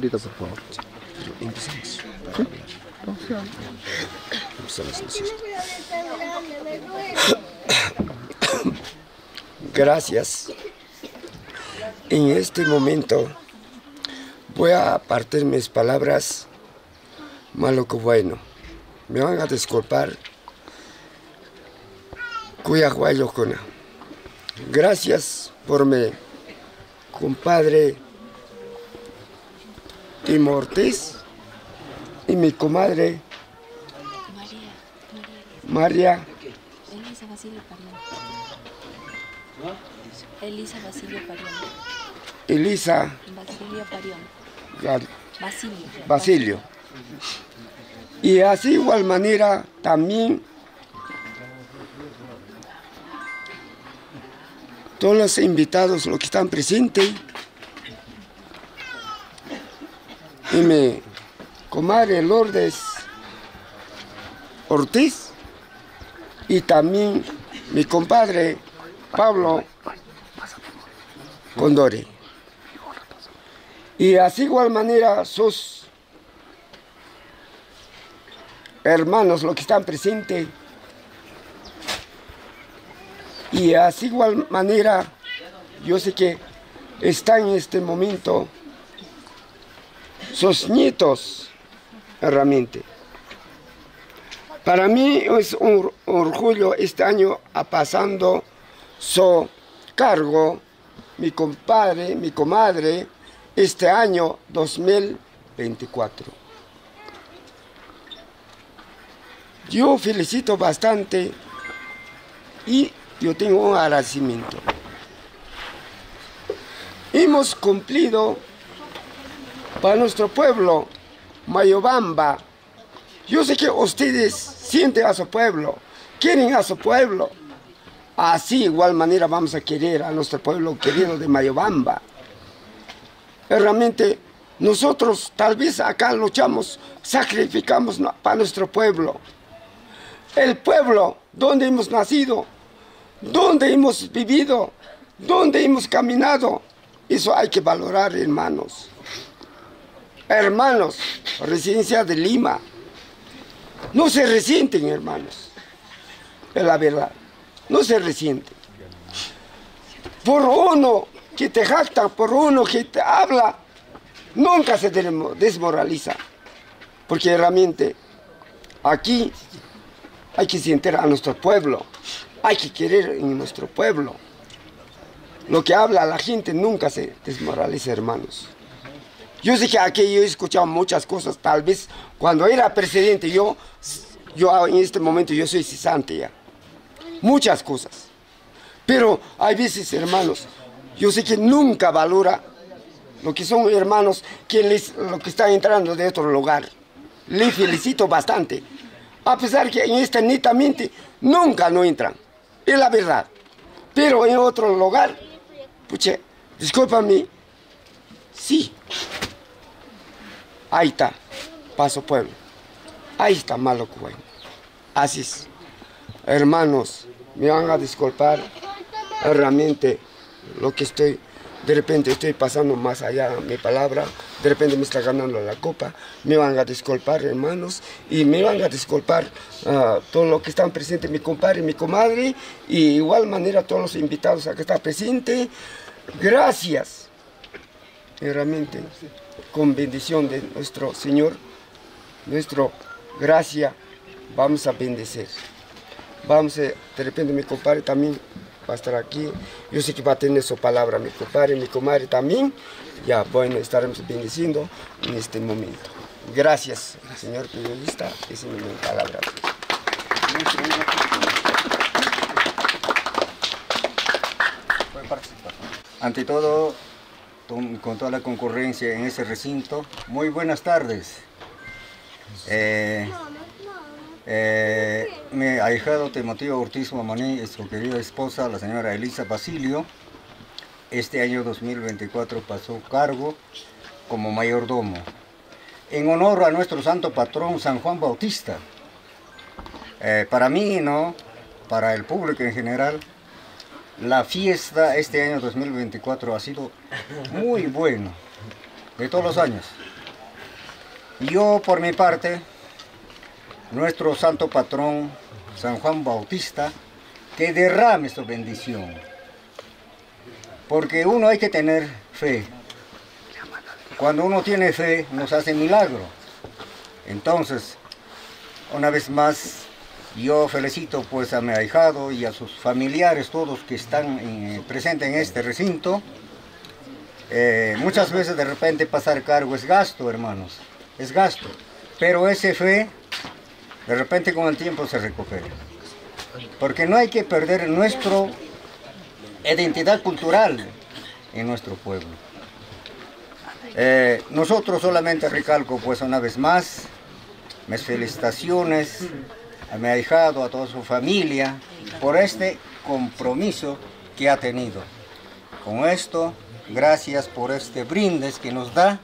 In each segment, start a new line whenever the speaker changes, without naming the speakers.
Por
favor.
Gracias. En este momento voy a partir mis palabras malo que bueno. Me van a disculpar. Cuya Gracias por mi compadre Timo Ortiz y mi comadre María,
Elisa Basilio Parión. Elisa Basilio Parión.
Elisa
Basilio Parión. Basilio.
Basilio. Y así igual manera también todos los invitados, los que están presentes, y mi comadre Lourdes Ortiz, y también mi compadre Pablo Condori. Y así igual manera sus hermanos, los que están presentes, y así igual manera, yo sé que están en este momento sus nietos realmente. Para mí es un orgullo este año pasando su cargo, mi compadre, mi comadre, este año 2024. Yo felicito bastante y yo tengo un agradecimiento. Hemos cumplido para nuestro pueblo, Mayobamba. Yo sé que ustedes sienten a su pueblo, quieren a su pueblo. Así, igual manera, vamos a querer a nuestro pueblo querido de Mayobamba. Realmente, nosotros tal vez acá luchamos, sacrificamos para nuestro pueblo. El pueblo donde hemos nacido, ¿Dónde hemos vivido? ¿Dónde hemos caminado? Eso hay que valorar, hermanos. Hermanos, residencia de Lima. No se resienten, hermanos. Es la verdad. No se resienten. Por uno que te jacta, por uno que te habla, nunca se desmoraliza. Porque realmente aquí hay que sentir a nuestro pueblo. Hay que querer en nuestro pueblo. Lo que habla la gente nunca se desmoraliza, hermanos. Yo sé que aquí yo he escuchado muchas cosas, tal vez cuando era presidente, yo, yo en este momento yo soy cesante ya. Muchas cosas. Pero hay veces, hermanos, yo sé que nunca valora lo que son hermanos que les, lo que están entrando de otro lugar. Le felicito bastante. A pesar que en esta netamente nunca no entran es la verdad. Pero en otro lugar, puche, discúlpame, sí. Ahí está, Paso Pueblo. Ahí está Malo Cuba. Así es. Hermanos, me van a disculpar realmente lo que estoy de repente estoy pasando más allá de mi palabra, de repente me está ganando la copa, me van a disculpar hermanos y me van a disculpar uh, todo lo que están presentes, mi compadre mi comadre, y igual manera todos los invitados a que están presentes. Gracias, realmente, con bendición de nuestro Señor, nuestro gracia, vamos a bendecer. Vamos a, de repente mi compadre también va a estar aquí. Yo sé que va a tener su palabra mi compadre, mi comadre también. Ya, bueno, estaremos bendiciendo en este momento. Gracias, señor periodista. Esa es mi palabra.
Ante todo, con toda la concurrencia en ese recinto, muy buenas tardes. Eh, eh, mi ahijado Timoteo Ortiz Mamoní y su querida esposa, la señora Elisa Basilio, este año 2024 pasó cargo como mayordomo, en honor a nuestro santo patrón San Juan Bautista. Eh, para mí, ¿no? Para el público en general, la fiesta este año 2024 ha sido muy bueno, de todos los años. Yo, por mi parte, nuestro santo patrón, San Juan Bautista, que derrame su bendición. Porque uno hay que tener fe. Cuando uno tiene fe, nos hace milagro. Entonces, una vez más, yo felicito pues a mi ahijado y a sus familiares, todos que están eh, presentes en este recinto. Eh, muchas veces de repente pasar cargo es gasto, hermanos, es gasto. Pero ese fe, de repente con el tiempo se recupera. Porque no hay que perder nuestra identidad cultural en nuestro pueblo. Eh, nosotros solamente recalco pues una vez más mis felicitaciones a mi ahijado, a toda su familia, por este compromiso que ha tenido. Con esto, gracias por este brindes que nos da.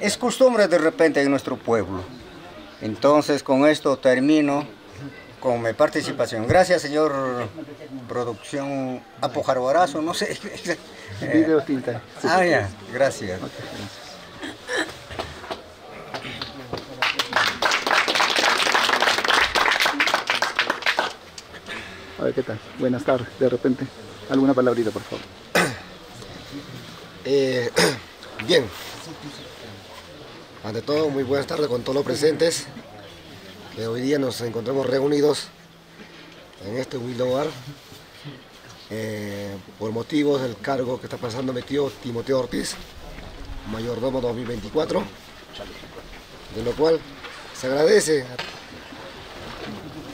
Es costumbre de repente en nuestro pueblo. Entonces, con esto termino con mi participación. Gracias, señor producción Apojarbarazo, no sé.
Video tinta.
Ah, ya, gracias.
A ver qué tal. Buenas tardes. De repente, alguna palabrita, por favor.
Eh, bien. Ante todo, muy buenas tardes con todos los presentes. Que hoy día nos encontramos reunidos en este humilde hogar eh, por motivos del cargo que está pasando mi tío Timoteo Ortiz, mayordomo 2024, de lo cual se agradece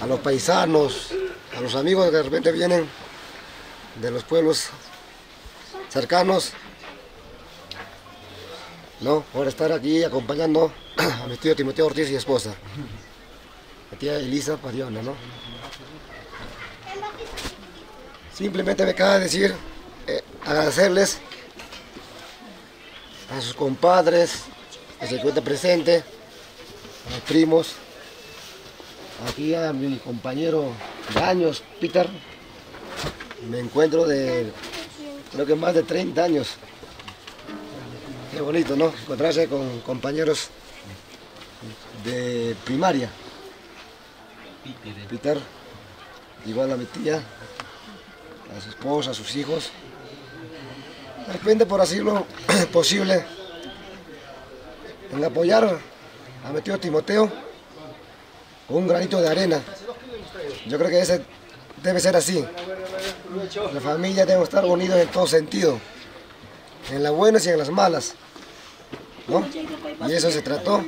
a, a los paisanos, a los amigos que de repente vienen de los pueblos cercanos, ¿no? por estar aquí acompañando a mi tío Timoteo Ortiz y esposa, la tía Elisa Pariona, ¿no? Simplemente me acaba de decir eh, agradecerles a sus compadres que se encuentran presentes, a los primos, aquí a mi compañero de años, Peter. Me encuentro de, creo que más de 30 años. Qué bonito, ¿no? Encontrarse con compañeros de primaria. Peter, igual a mi tía, a su esposa, a sus hijos. De repente, por así lo posible, en apoyar a mi tío Timoteo un granito de arena. Yo creo que ese debe ser así. La familia debe estar unida en todo sentido, en las buenas y en las malas. ¿no? Y eso se trató,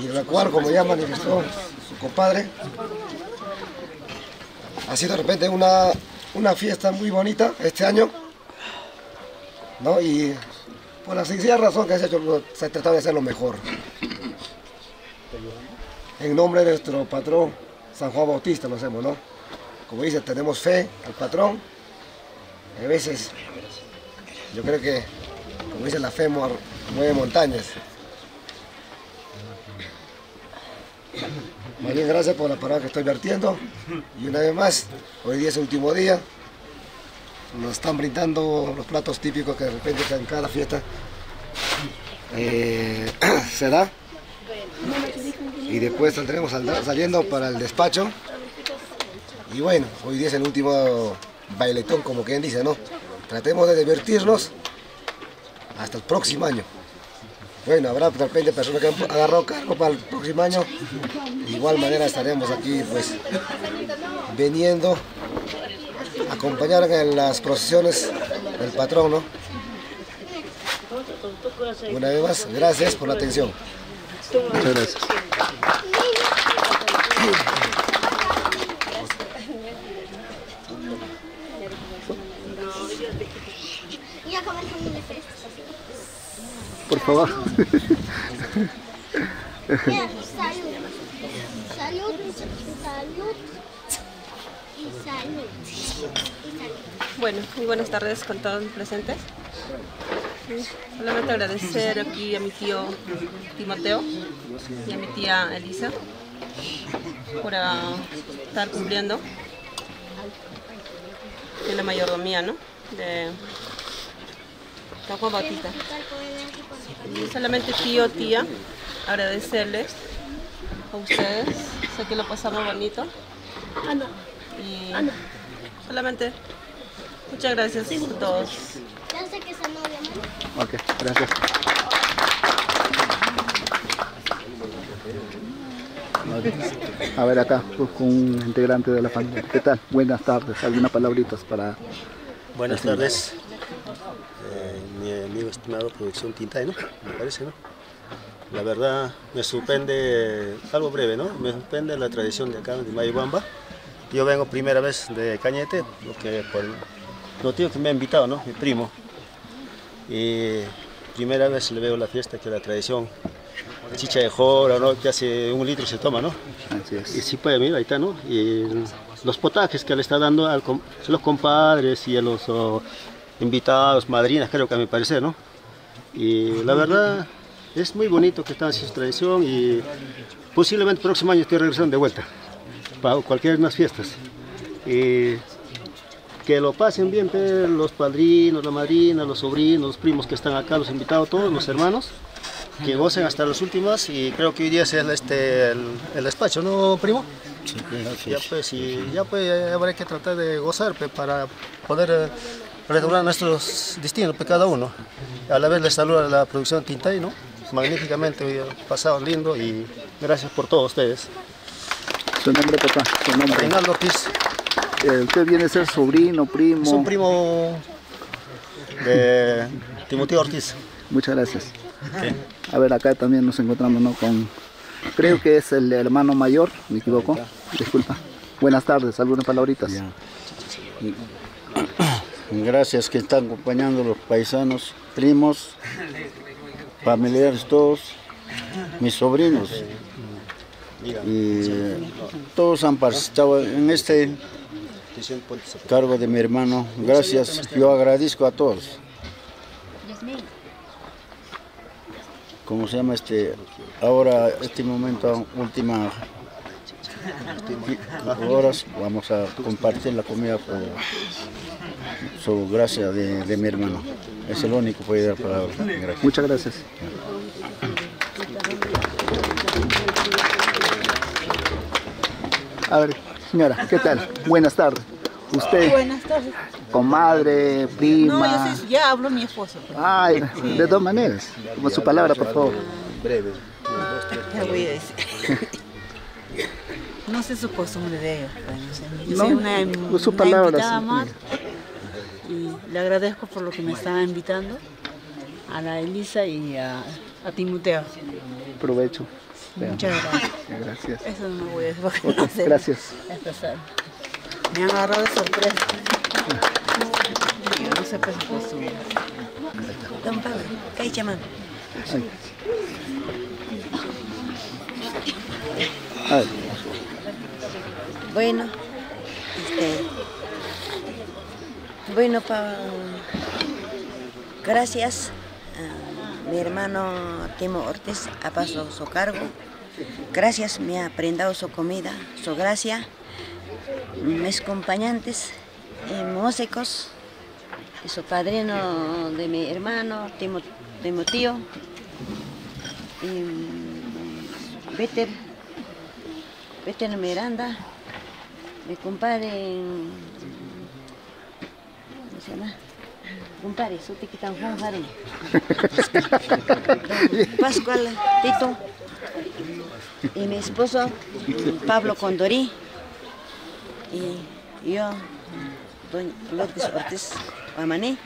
y la cual, como ya manifestó su compadre, ha sido de repente una, una fiesta muy bonita este año, ¿no? Y por la sencilla razón que se, ha hecho, se ha tratado de hacerlo mejor. En nombre de nuestro patrón San Juan Bautista lo hacemos, ¿no? Como dice, tenemos fe al patrón. A veces, yo creo que, como dice la fe, mueve montañas. Más bien, gracias por la palabra que estoy vertiendo. Y una vez más, hoy día es el último día. Nos están brindando los platos típicos que de repente en cada fiesta eh, se da. Y después saldremos saliendo para el despacho. Y bueno, hoy día es el último bailetón, como quien dice, ¿no? Tratemos de divertirnos hasta el próximo año. Bueno, habrá de repente personas que han agarrado cargo para el próximo año. De igual manera estaremos aquí, pues, viniendo acompañar en las procesiones del patrón, ¿no? Una vez más, gracias por la atención.
Muchas gracias.
Ya comenzamos de fiesta.
Por favor.
Ya, salud. Salud. Salud. Y salud. Y salud.
Bueno, muy buenas tardes con todos los presentes. Solamente agradecer aquí a mi tío Timoteo y a mi tía Elisa por ah, estar cumpliendo en la mayordomía, ¿no? De San Juan Bautista. Y solamente tío, tía, agradecerles a ustedes. Sé que lo pasamos bonito. Y solamente muchas gracias a todos.
Ya sé que esa novia, ¿no?
Ok, gracias. A ver acá, pues, con un integrante de la familia. ¿Qué tal? Buenas tardes. ¿Algunas palabritas para...
Buenas tardes, mi amigo estimado Producción Tintay, ¿no? Me parece, ¿no? La verdad me sorprende, algo breve, ¿no? Me sorprende la tradición de acá, de Mayubamba. Yo vengo primera vez de Cañete, porque por lo tío que me ha invitado, ¿no? Mi primo. Y primera vez le veo la fiesta, que es la tradición. La chicha de jora, ¿no? Que hace un litro se toma, ¿no?
Así es.
Y sí puede, mira, ahí está, ¿no? Y los potajes que le está dando a los compadres y a los oh, invitados, madrinas, creo que a mi parecer, ¿no? Y la verdad es muy bonito que están haciendo su tradición y posiblemente el próximo año estoy regresando de vuelta para cualquier de las fiestas. Y que lo pasen bien los padrinos, la madrina, los sobrinos, los primos que están acá, los invitados, todos los hermanos, que gocen hasta las últimas y creo que hoy día es el, este, el, el despacho, ¿no, primo? Ya pues, y ya pues habrá que tratar de gozar pe, para poder retornar nuestros destinos pe, cada uno. A la vez les saludo a la producción Tintay, ¿no? Magníficamente, hoy pasado lindo y gracias por todos ustedes.
Su nombre, papá. Su nombre.
Reinaldo Ortiz
Eh, usted viene a ser sobrino, primo.
es un primo de Timoteo Ortiz.
Muchas gracias. A ver, acá también nos encontramos ¿no? con, creo que es el hermano mayor, me equivoco, disculpa. Buenas tardes, algunas palabritas.
Gracias que están acompañando los paisanos, primos, familiares todos, mis sobrinos. Y todos han participado en este cargo de mi hermano. Gracias, yo agradezco a todos. ¿Cómo se llama este? Ahora, este momento, última horas, vamos a compartir la comida por su gracia de, de mi hermano. Es el único que puede dar palabras. Gracias.
Muchas gracias. A ver, señora, ¿qué tal? Buenas tardes. Usted,
Buenas tardes.
comadre, prima.
No, yo soy, ya hablo mi esposo. pues.
Ay, de dos maneras. Como su palabra, por favor.
Breve.
Ya voy a decir. No sé su costumbre de ellos. pues, no sé. Yo
No,
soy una,
su palabra.
Y le agradezco por lo que me estaba invitando. A la Elisa y a, a Timoteo.
Provecho.
Muchas gracias.
Gracias.
Eso no me voy a decir. porque
Ok,
no sé.
gracias.
Empezar. Me han agarrado de sorpresa. No sé pues su costumbre. Don Pablo, ¿qué hay llamando?
Bueno, este, bueno, gracias mi hermano Timo Ortiz ha pasado su cargo. Gracias, me ha prendado su comida, su gracia. Mis compañantes, eh, músicos, su padrino de mi hermano, Timo, Timoteo, y Peter, Peter Miranda, mi compadre, ¿cómo se llama? Compadre, su te quitan Juan Jare. Pascual Tito. Y mi esposo, Pablo Condorí. Y yo, Doña López Ortiz Guamaní.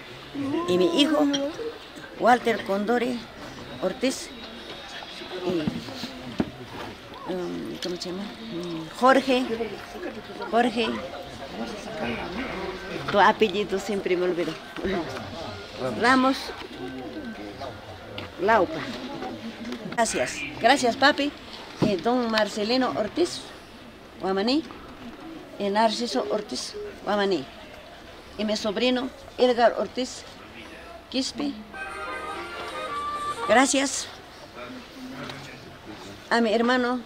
Y mi hijo, Walter Condori Ortiz. y, um, ¿cómo se llama? Jorge, Jorge, tu apellido siempre me olvido. Ramos Laupa. Gracias, gracias papi. Eh, don Marcelino Ortiz, Guamaní, y Narciso Ortiz, Guamaní. Y mi sobrino Edgar Ortiz, Quispe. Gracias a mi hermano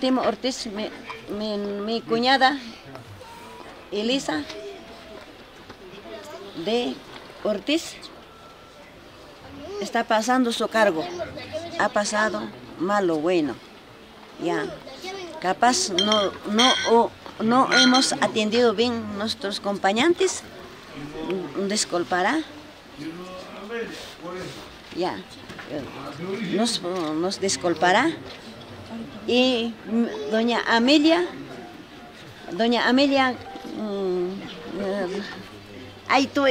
Timo Ortiz, mi, mi, mi cuñada Elisa de Ortiz está pasando su cargo. Ha pasado malo bueno. Ya. Capaz no, no, no hemos atendido bien nuestros compañeros. Disculpará. Ya. Nos, nos disculpará. Y mm, doña Amelia, doña Amelia, mm, Ay, tú,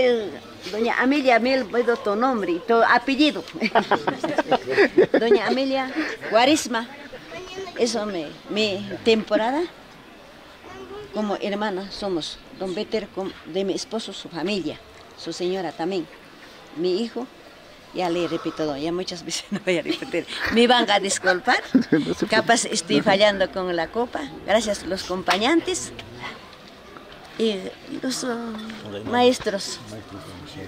doña Amelia, me he olvidado tu nombre tu apellido. doña Amelia Guarisma. Eso me, mi temporada. Como hermana somos. Don Better com- de mi esposo, su familia, su señora también. Mi hijo, ya le he repetido, ya muchas veces no voy a repetir. Me van a disculpar. Capaz estoy fallando con la copa. Gracias a los acompañantes y los uh, maestros.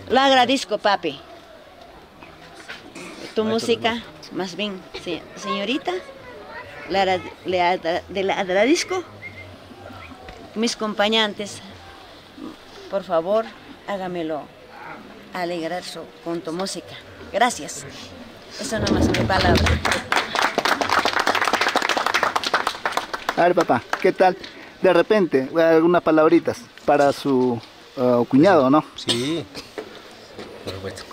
Lo agradezco, papi. Tu música, más bien, se- señorita, le, le agradezco. Mis compañantes, por favor, hágamelo alegrar su- con tu música. Gracias. Eso nomás mi palabra.
A ver, papá, ¿qué tal? De repente, algunas palabritas para su uh, cuñado, ¿no?
Sí, por supuesto.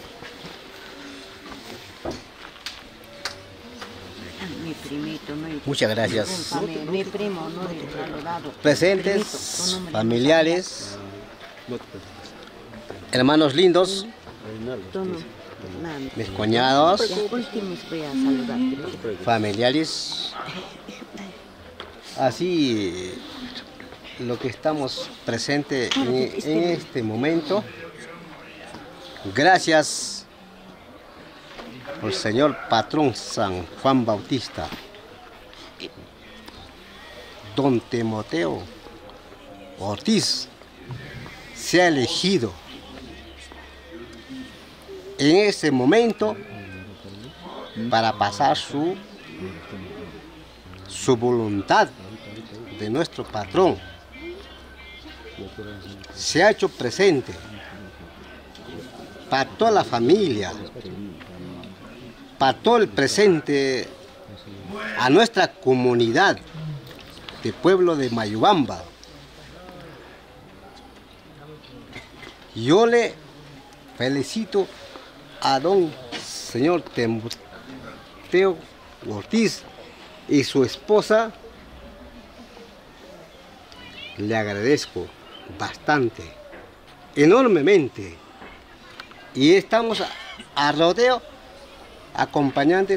Mi primito, mi
Muchas gracias.
Mi primo, no.
Presentes, familiares, hermanos lindos, mis cuñados, familiares. Así, lo que estamos presentes en, en este momento, gracias al señor patrón San Juan Bautista, don Timoteo Ortiz, se ha elegido en ese momento para pasar su, su voluntad de nuestro patrón. Se ha hecho presente para toda la familia, para todo el presente a nuestra comunidad de pueblo de Mayubamba. Yo le felicito a don señor Timoteo Ortiz y su esposa. Le agradezco bastante, enormemente. Y estamos a, rodeo acompañando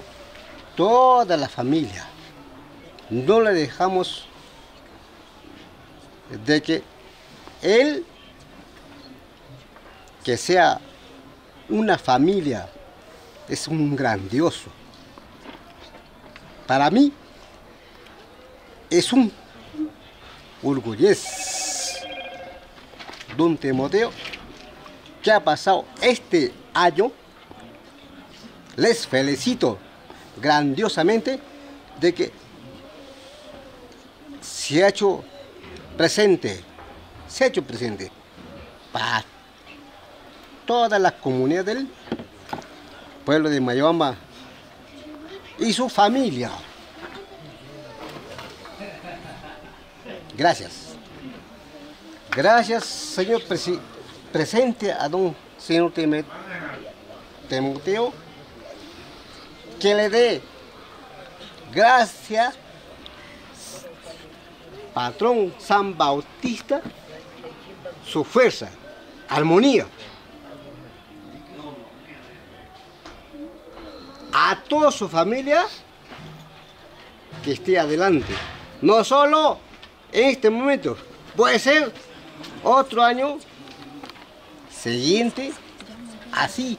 toda la familia. No le dejamos de que él, que sea una familia, es un grandioso. Para mí es un orgullez. Don Timoteo, que ha pasado este año, les felicito grandiosamente de que se ha hecho presente, se ha hecho presente para toda la comunidad del pueblo de Mayobamba y su familia. Gracias. Gracias, señor presi- presente a don señor Timoteo, que le dé gracias, patrón San Bautista, su fuerza, armonía. A toda su familia, que esté adelante. No solo en este momento, puede ser otro año siguiente, así,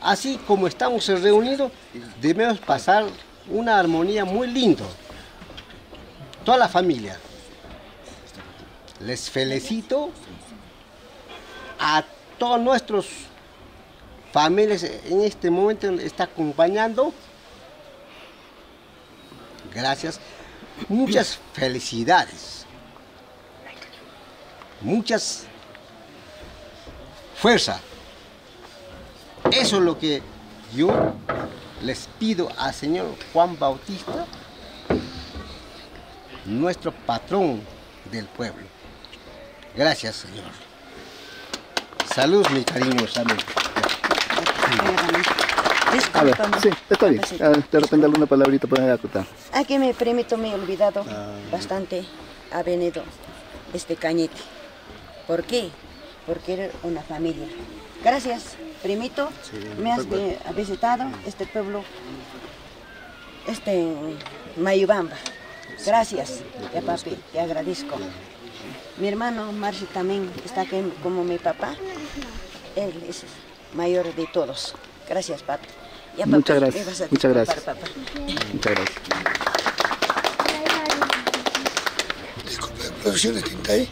así como estamos reunidos, debemos pasar una armonía muy linda. Toda la familia. Les felicito a todos nuestros familias en este momento está acompañando. Gracias. Muchas felicidades. Muchas fuerza. Eso es lo que yo les pido al Señor Juan Bautista, nuestro patrón del pueblo. Gracias, Señor. Salud, mi cariño, salud.
A ver, sí, está bien. A ver, de repente alguna palabrita para acotar.
A que me permito, me he olvidado bastante ha venido este cañete. ¿Por qué? Porque era una familia. Gracias, primito. me has vi- visitado este pueblo, este Mayubamba. Gracias, ya papi, te agradezco. Mi hermano Marci también está aquí como mi papá. Él es mayor de todos. Gracias, papi. Ya, papi,
Muchas gracias,
vas a
muchas gracias.
papá.
Muchas gracias.
Producciones Tintay.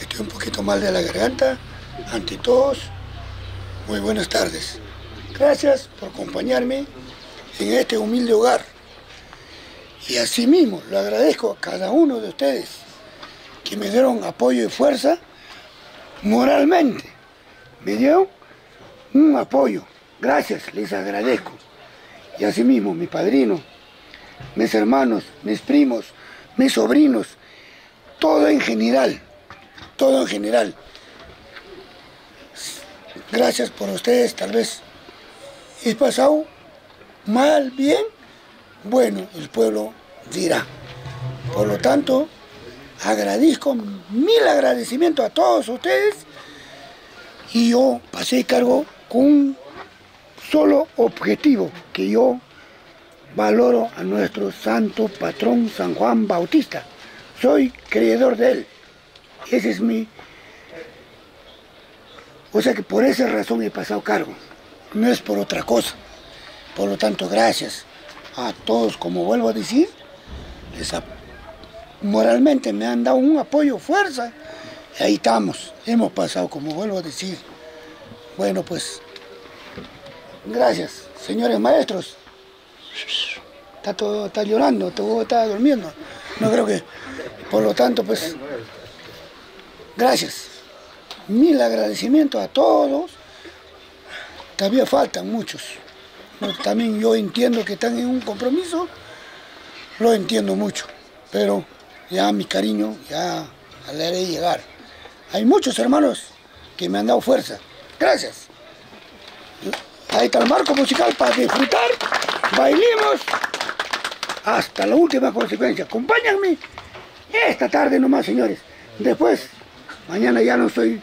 Estoy un poquito mal de la garganta, ante todos. Muy buenas tardes. Gracias por acompañarme en este humilde hogar. Y asimismo lo agradezco a cada uno de ustedes que me dieron apoyo y fuerza moralmente. Me dieron un apoyo. Gracias, les agradezco. Y asimismo mi padrino, mis hermanos, mis primos, mis sobrinos, todo en general, todo en general. Gracias por ustedes, tal vez he pasado mal, bien, bueno, el pueblo dirá. Por lo tanto, agradezco, mil agradecimientos a todos ustedes y yo pasé cargo con un solo objetivo, que yo valoro a nuestro santo patrón San Juan Bautista. Soy creedor de él. Ese es mi... O sea que por esa razón he pasado cargo. No es por otra cosa. Por lo tanto, gracias a todos, como vuelvo a decir, moralmente me han dado un apoyo, fuerza. Y ahí estamos. Hemos pasado, como vuelvo a decir. Bueno, pues, gracias, señores maestros. Está todo, está llorando, todo está durmiendo. No creo que, por lo tanto, pues, gracias. Mil agradecimientos a todos. Todavía faltan muchos. También yo entiendo que están en un compromiso, lo entiendo mucho, pero ya mi cariño ya le haré llegar. Hay muchos hermanos que me han dado fuerza. Gracias. Ahí está el marco musical para disfrutar. Bailemos hasta la última consecuencia. Acompáñenme esta tarde nomás, señores. Después, mañana ya no estoy,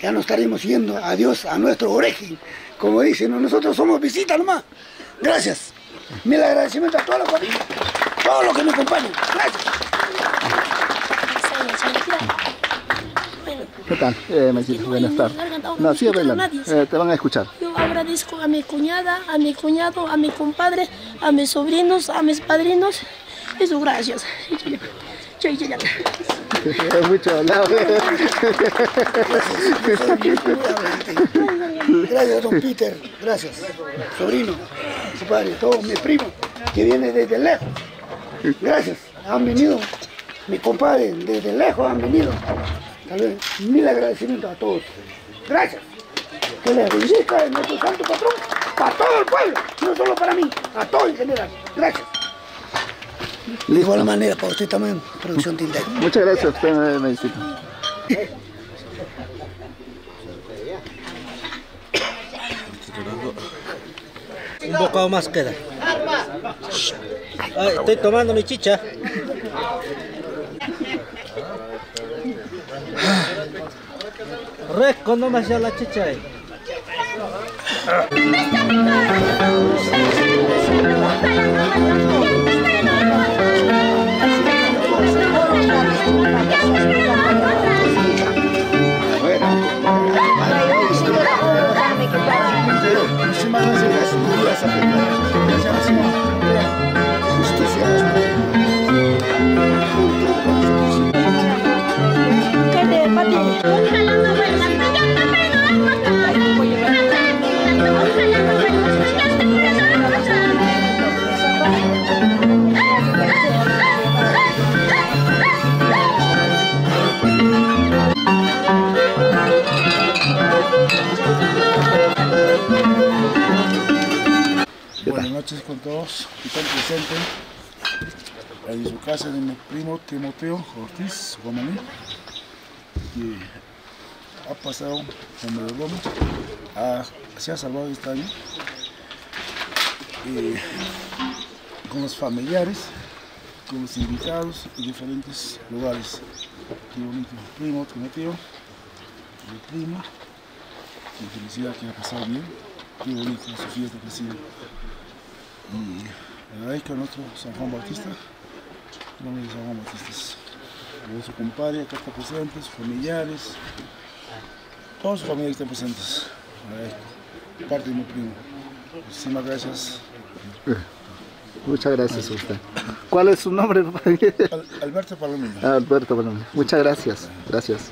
ya no estaremos yendo adiós a nuestro origen. Como dicen, ¿no? nosotros somos visita nomás. Gracias. Mil agradecimientos a toda la familia, todos los que me acompañan. Gracias.
¿Qué tal? Eh, buenas tardes. No, sí. Eh, te van a escuchar.
Yo agradezco a mi cuñada, a mi cuñado, a mi compadre, a mis sobrinos, a mis padrinos. Eso, gracias. Chay, chay, chay.
Mucho hablado.
Gracias, don Peter. Gracias. Sobrino, su padre, todos mis primos que vienen desde lejos. Gracias. Han venido, mi compadre, desde lejos han venido. Tal vez mil agradecimientos a todos. Gracias. Que les bendiga en nuestro santo patrón para todo el pueblo, no solo para mí, a todo en general. Gracias. De igual manera, para usted también, producción Tintero.
Muchas gracias a usted, Maicito.
Un bocado más queda. Ay, estoy tomando mi chicha. Resco nomás ya la chicha. eh.
Cadê?
Noches con todos. Que están presentes en su casa de mi primo Timoteo Ortiz Guamaní, que ha pasado en Medellín, ha- se ha salvado este año, y con los familiares, con los invitados en diferentes lugares. Qué bonito, primo Timoteo, mi prima, y felicidad que ha pasado bien, qué bonito su fiesta que. Y agradezco a nuestro San Juan Bautista, nombre de San Juan Bautista. A su compadre acá está presente, sus familiares, todos sus familiares están presentes. Parte de mi primo. Muchísimas gracias.
Muchas gracias a usted. ¿Cuál es su nombre?
Al- Alberto Palomino.
Ah, Alberto Palomino. Muchas gracias. Gracias.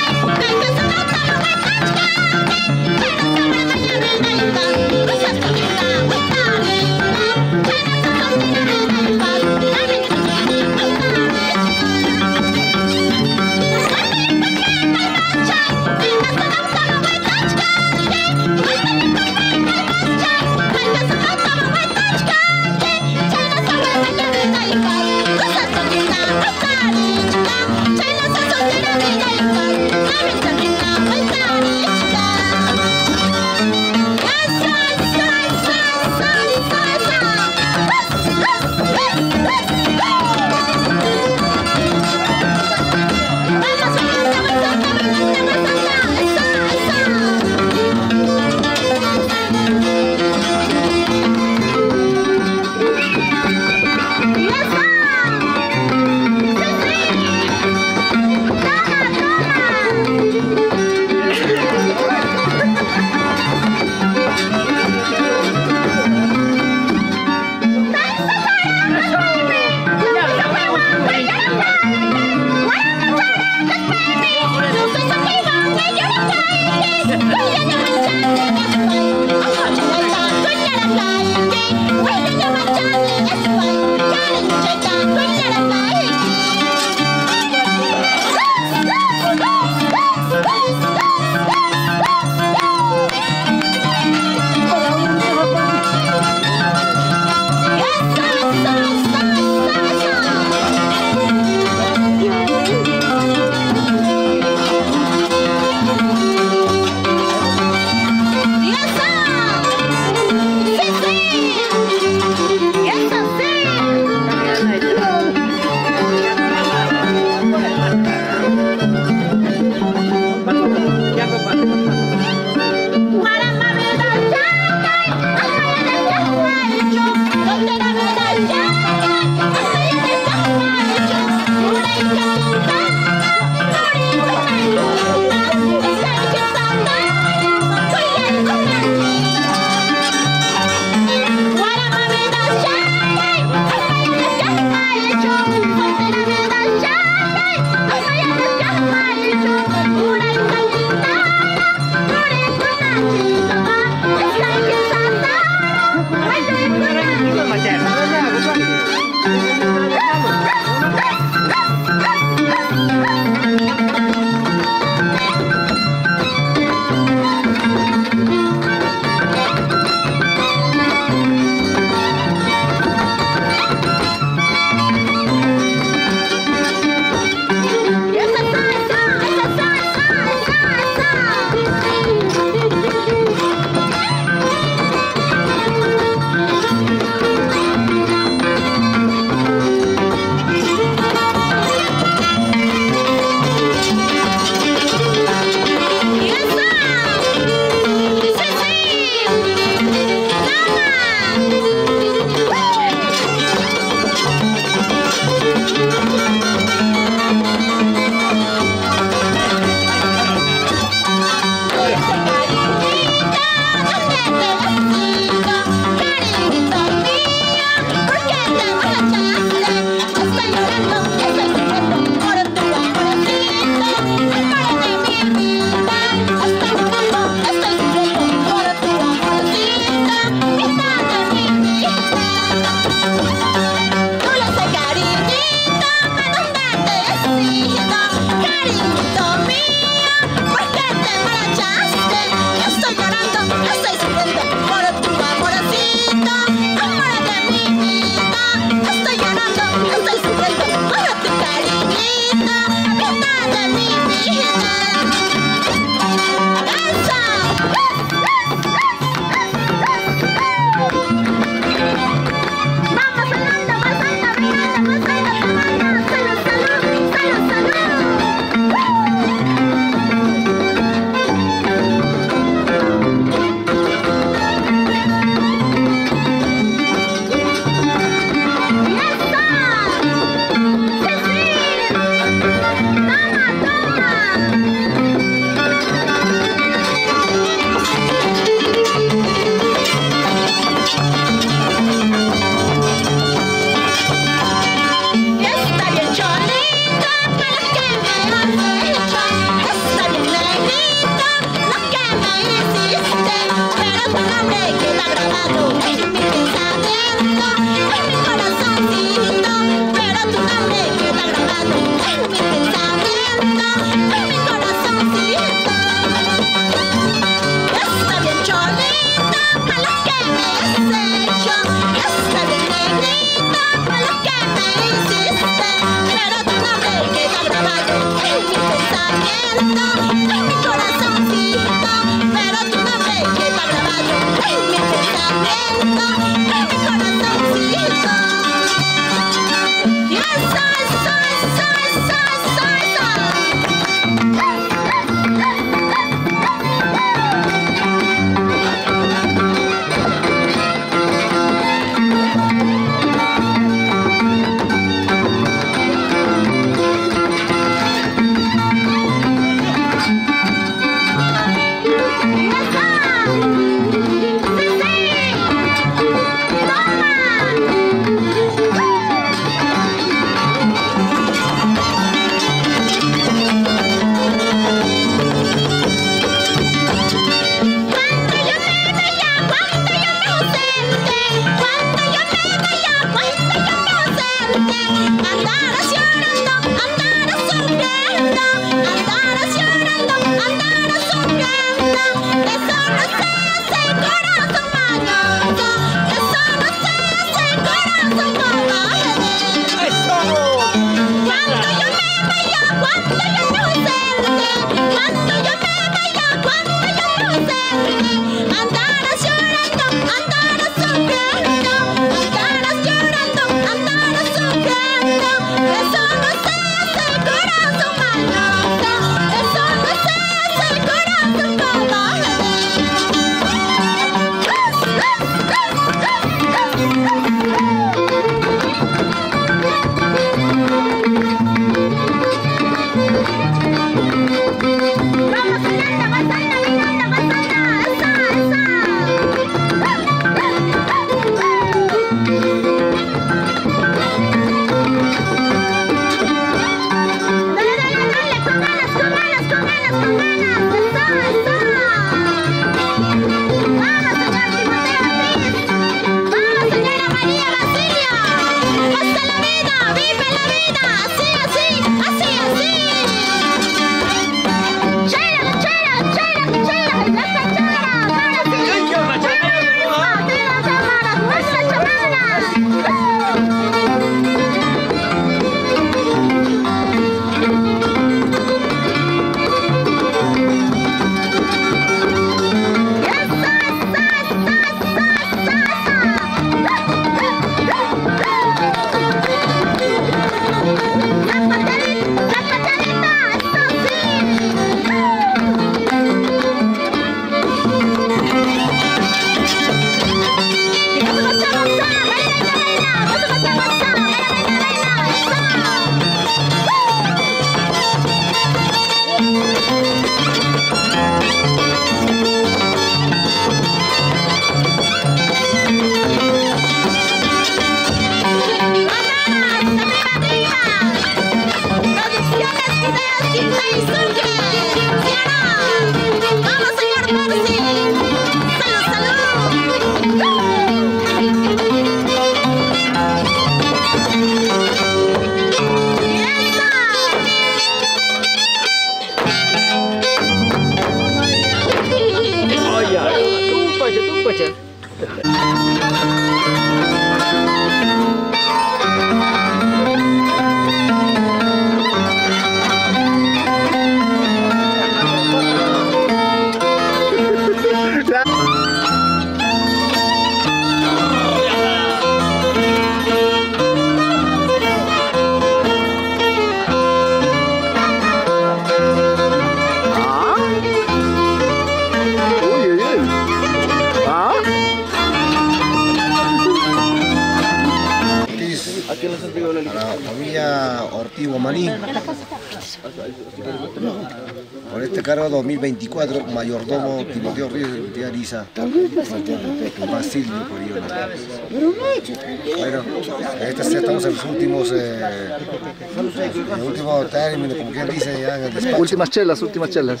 Últimas chelas, últimas chelas.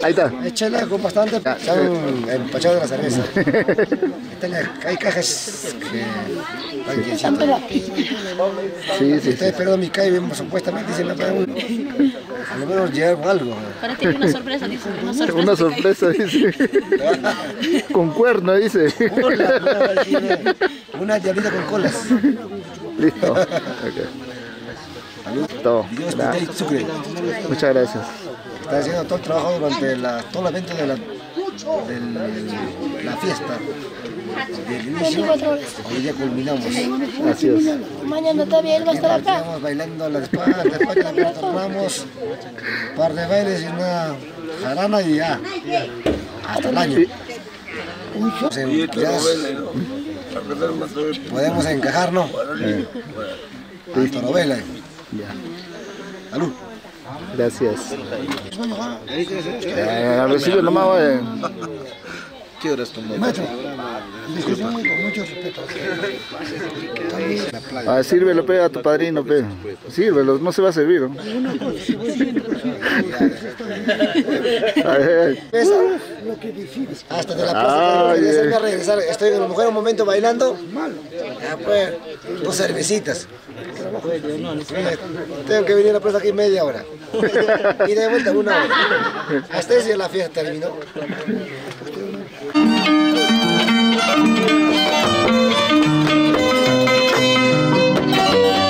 Ahí está.
Es chela con bastante, se han empachado de la cerveza. La- Hay cajas que llenando.
Sí, sí,
Estoy esperando mi calle, supuestamente se me puede a lo menos llegar con algo.
Para tener una sorpresa, dice. Una sorpresa.
Una sorpresa, dice. Con cuerno, dice.
Una diablita con colas.
Listo. Ok. Todo. Muchas gracias.
Está haciendo todo el trabajo durante la, todo el evento de la, del- la fiesta. Del inicio,
24 horas.
hoy día culminamos.
Así es.
Mañana todavía él va a estar acá.
Estamos bailando a la espalda, después tornamos un par de bailes y una jarana y ya. Hasta el año. Ya podemos encajarnos. Hasta novela. Salud.
Gracias. Eh, recibe nomás, eh.
¿Qué horas tomó? Maestro, disculpe, con mucho respeto.
Ah, sírvelo, pe, a tu padrino, pe. Sírvelo, no se va a servir. ¿no? Ay, ay.
Hasta de la plaza que voy a regresar. Estoy en el mejor momento bailando. Ya pues, dos cervecitas. Tengo que venir a la plaza aquí media hora. Y de vuelta una hora. Hasta ese la fiesta terminó. Yeah.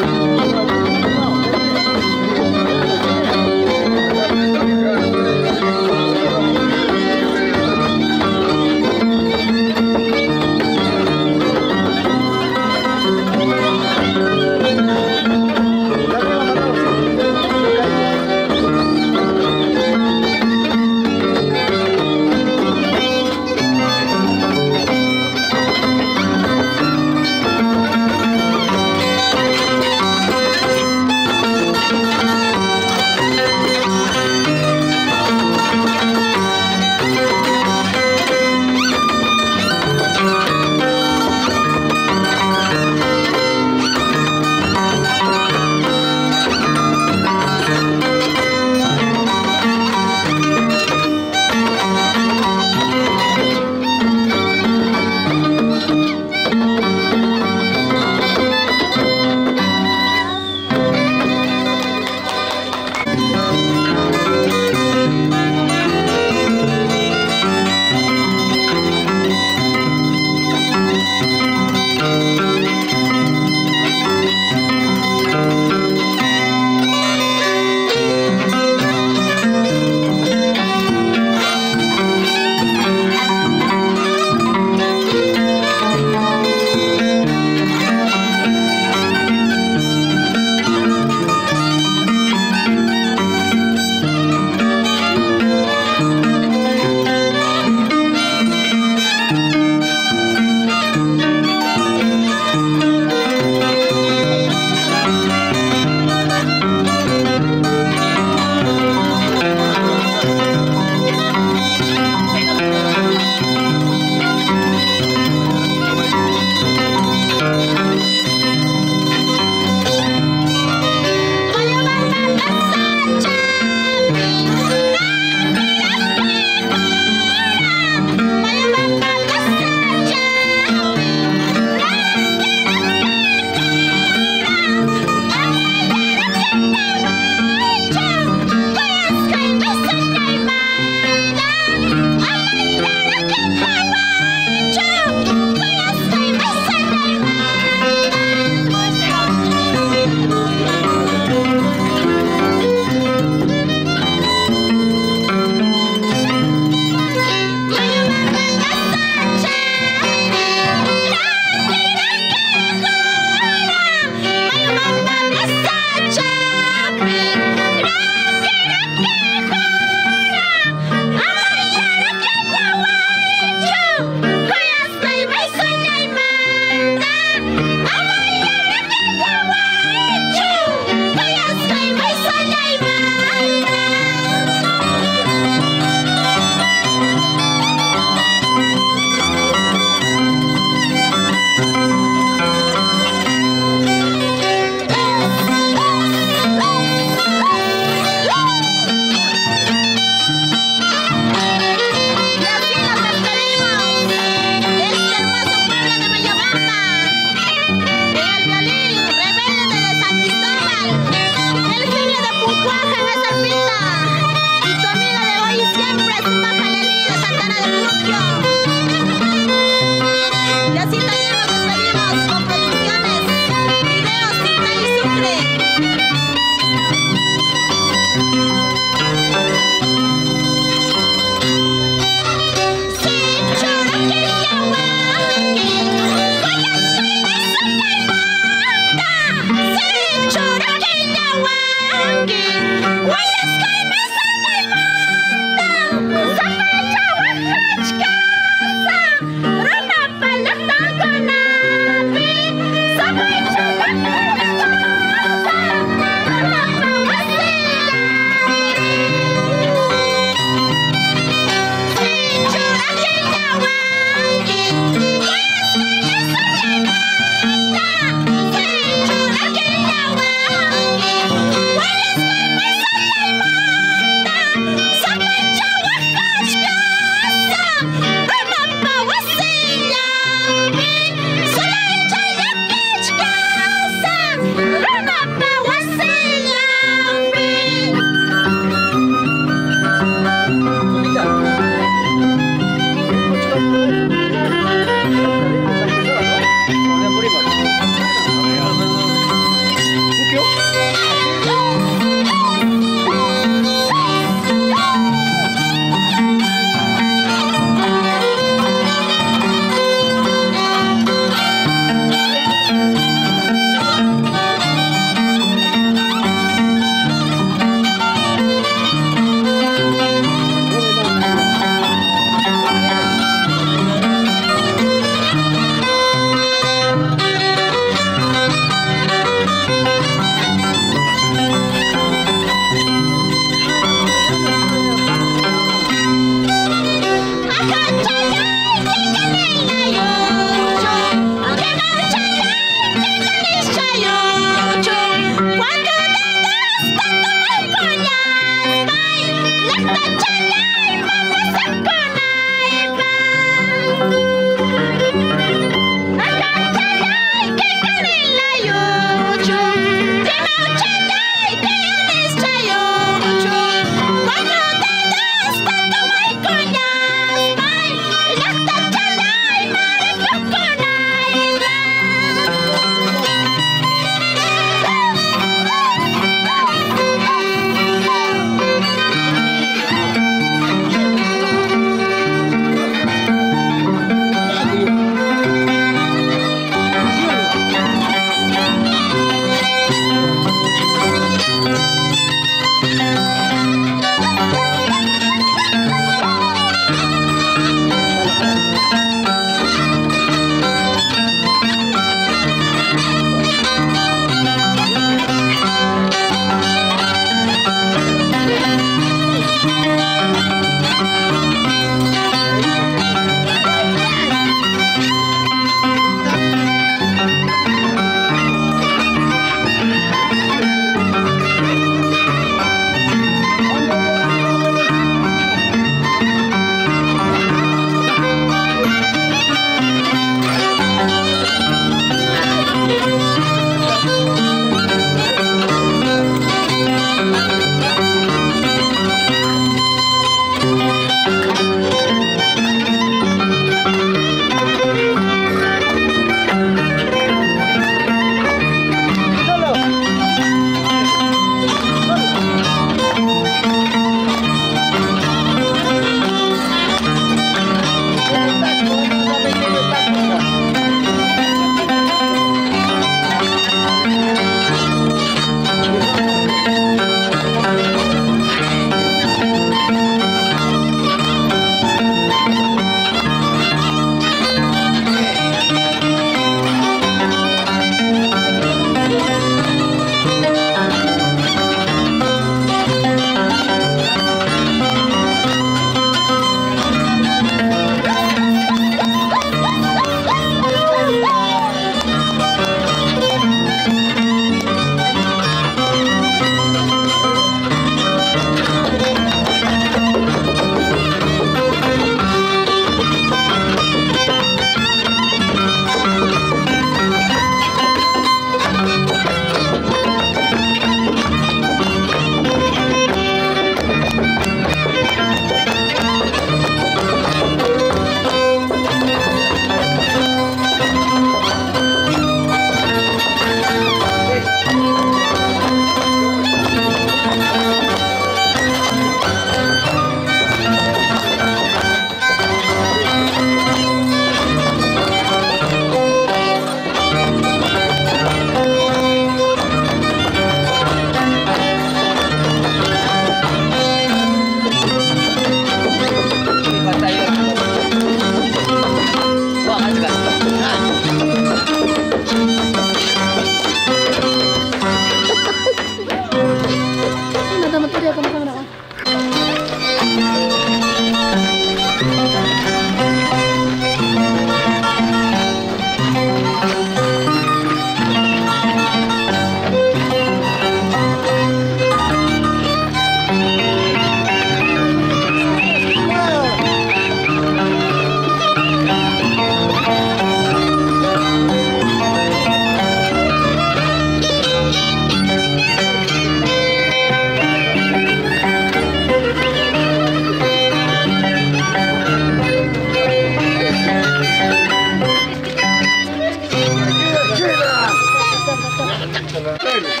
Thank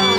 you.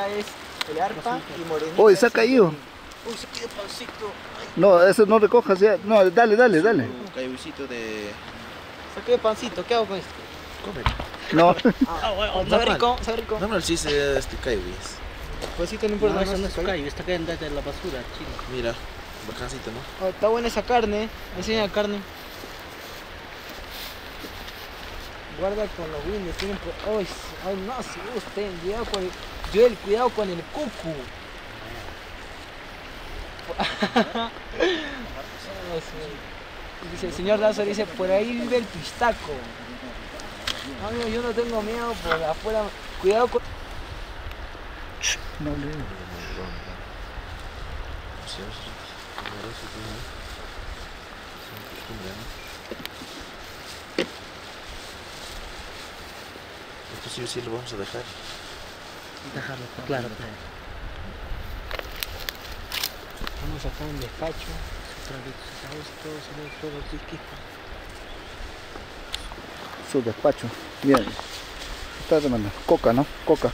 Canelita es el arpa y morenita.
Uy, se ha caído.
Uy, se queda pancito.
No, eso no recojas ya. No, dale, dale, dale.
Cayucito de... Se queda pancito, ¿qué hago con esto? Come.
No.
Ah, bueno, sabe rico, sabe rico.
Normal sí se este caiuis.
Pancito no importa.
No, eso no es callo, está cayendo desde la basura, chino.
Mira, bajancito, ¿no?
Oh, está buena esa carne, enseña la carne. Guarda con los windows, tienen por... Ay, ay, no se gusten, cuidado con el... Joel, cuidado con el cucu. dice el señor Lazo, dice, por ahí vive el pistaco. No, yo no tengo miedo por afuera. Cuidado con...
No leo.
Esto sí o sí lo vamos a dejar.
Dejarlo, claro.
Vamos a sacar un despacho.
Su despacho. Bien. Está demanda. Coca, ¿no? Coca.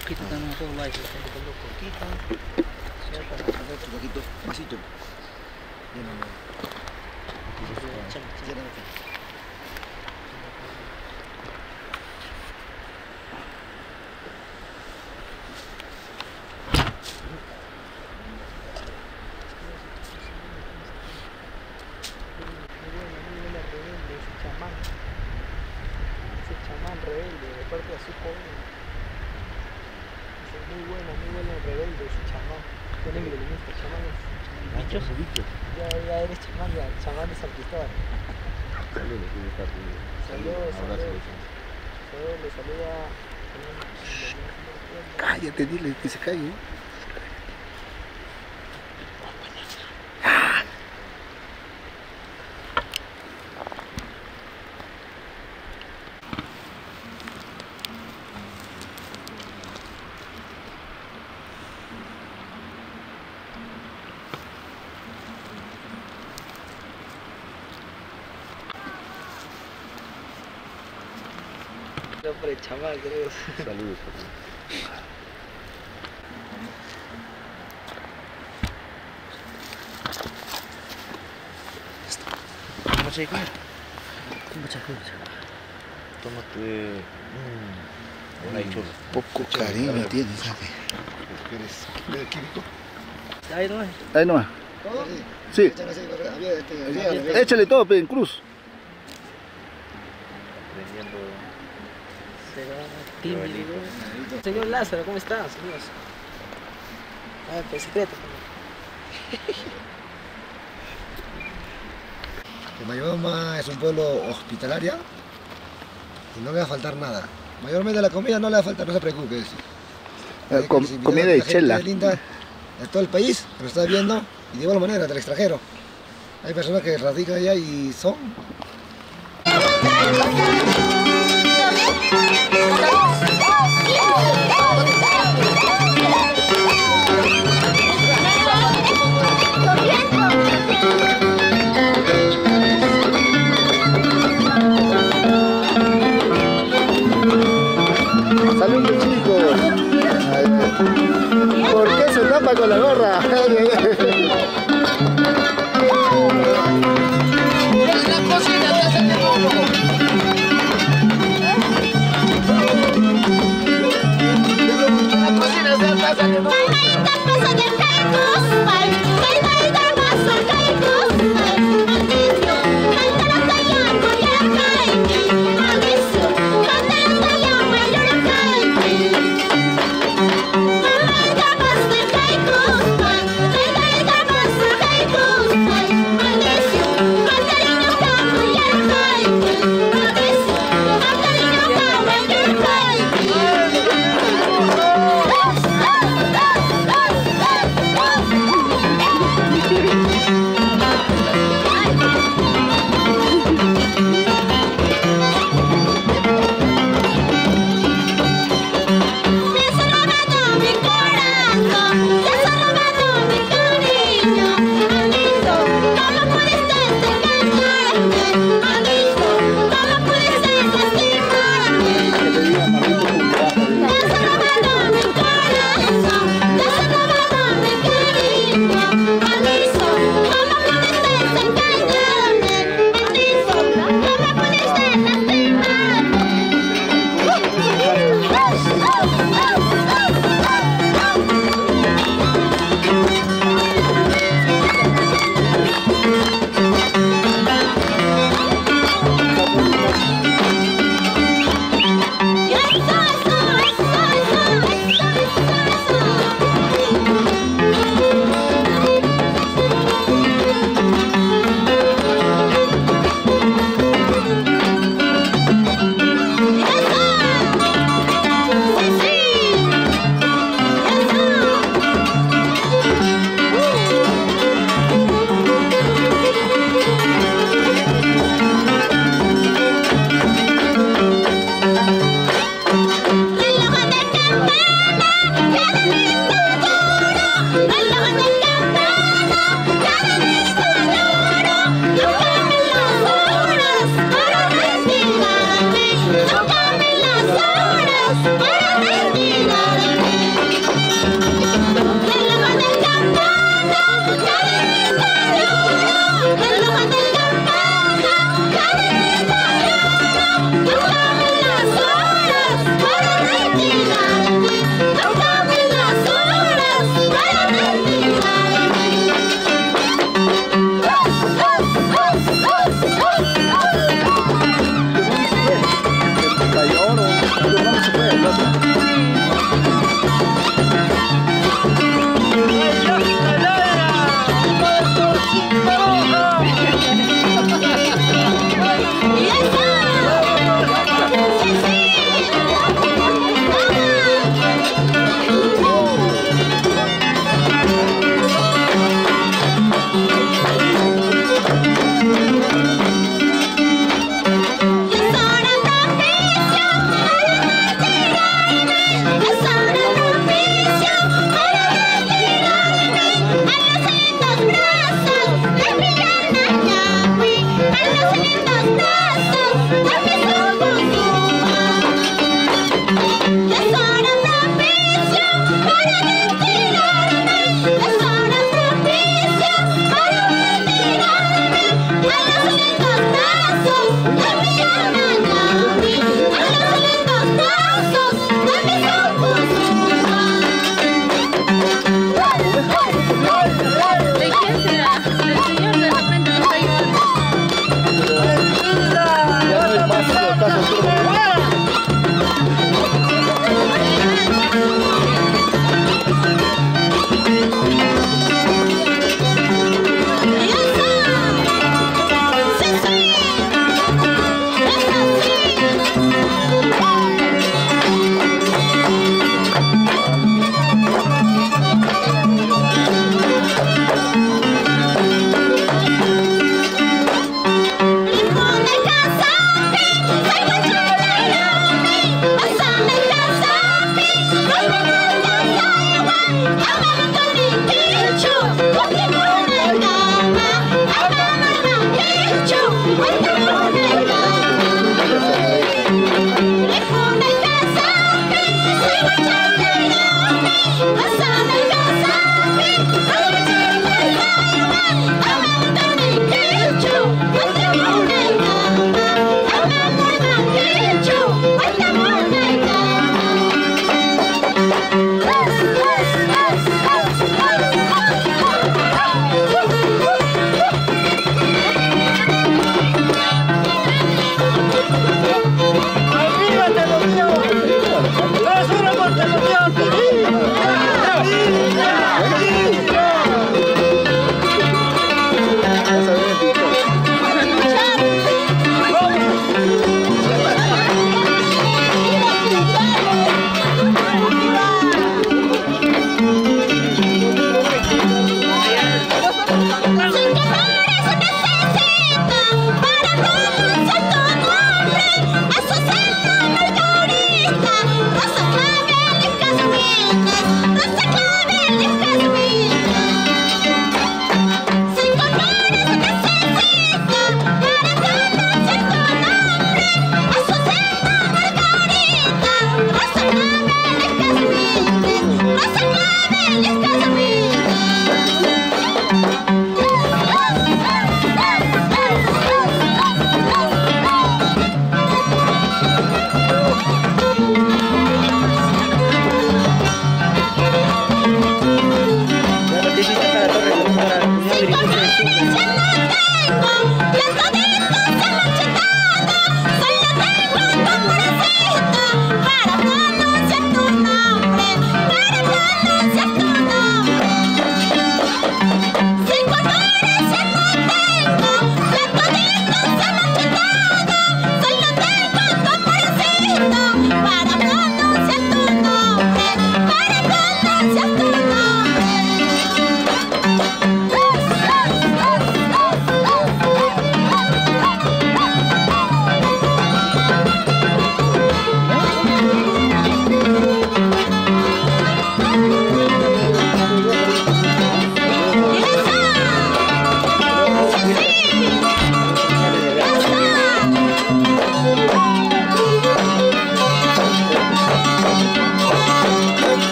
Coquita también a todos lados. Coquita.
Un poquito, vasito.
ese chamán. Ese chamán rebelde de parte de su joven. Dice, muy bueno, muy bueno rebelde ese chamán. Tiene violinista, chamán es.
Bichos o bichos.
Ya, ya eres chamán, ya, chamán de San Cristóbal.
Saludos, que está
Saludos,
Abrazo.
saludos. Saludos, le saluda.
Cállate, dile que se calle.
No, por el chamán, creo.
Saludos.
Mucha igual. Mucha
Tómate. Mmm. Una chula.
Poco cariño tienes, ¿sabes?
¿Eres químico?
Ahí no es.
Ahí nomás.
¿Todo?
Sí.
Échale
todo, pe, en cruz.
Tímido.
Señor Lázaro, ¿cómo estás? Amigos? Ah, pues secreto.
Que Mayoma es un pueblo hospitalario y no le va a faltar nada. Mayormente la comida no le va a faltar, no se preocupe. eso.
Eh, com- comida
gente
chela.
linda de todo el país que lo está viendo y de igual manera del extranjero. Hay personas que radican allá y son